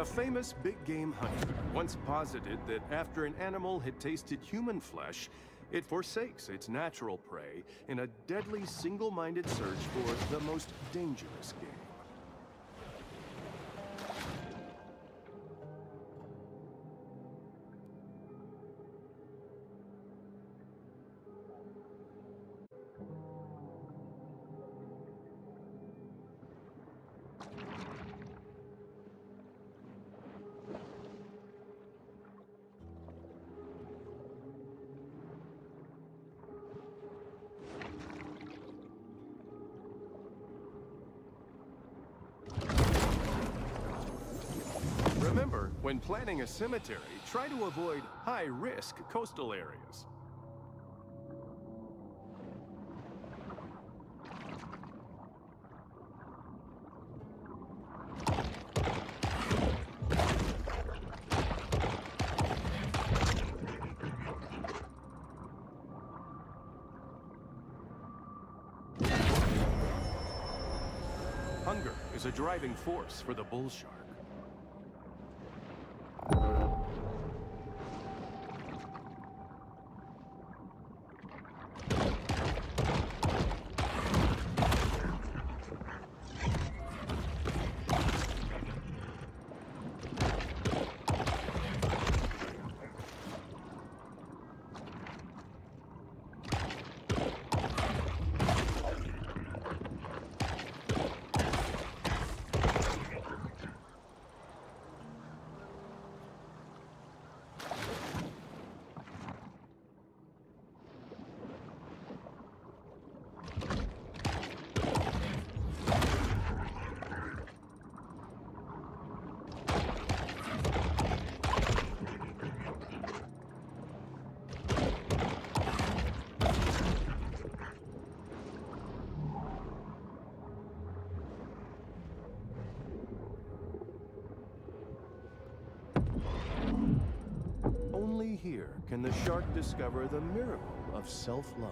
A famous big game hunter once posited that after an animal had tasted human flesh, it forsakes its natural prey in a deadly single-minded search for the most dangerous game. When planning a cemetery, try to avoid high-risk coastal areas. Hunger is a driving force for the bull shark. Here can the shark discover the miracle of self-love.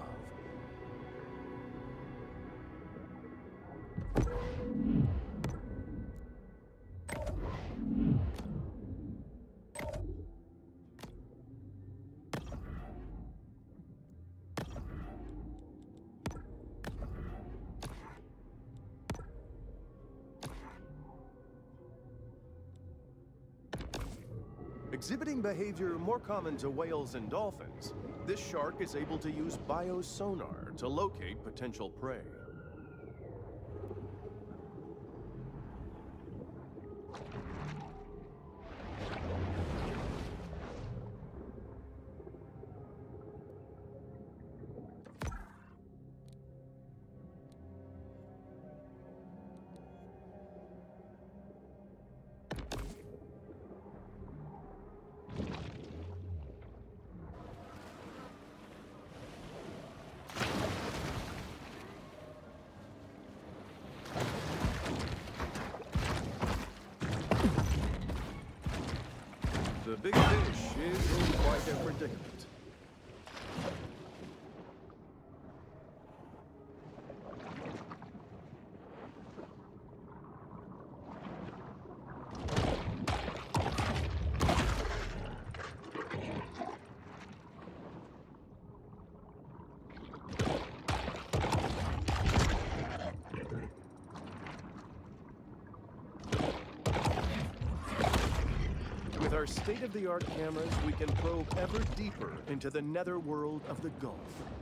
Exhibiting behavior more common to whales and dolphins, this shark is able to use biosonar to locate potential prey. Big fish is quite a predicament. Our state-of-the-art cameras, we can probe ever deeper into the netherworld of the Gulf.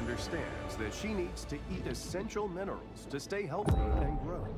Understands that she needs to eat essential minerals to stay healthy and grow.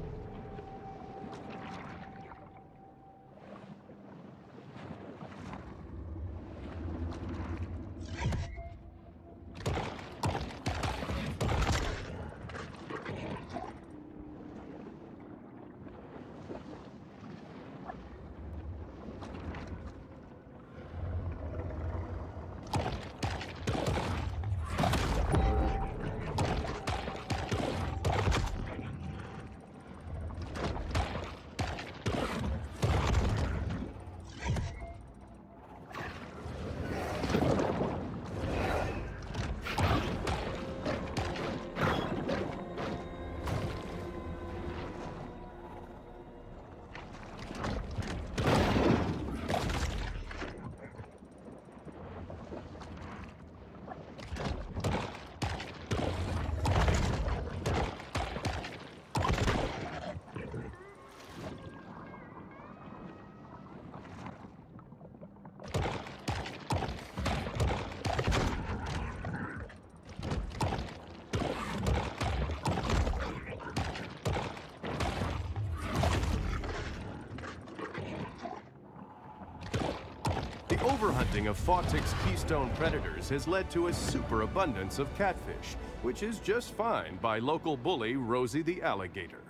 Overhunting of Fawtick's keystone predators has led to a superabundance of catfish, which is just fine by local bully Rosie the Alligator.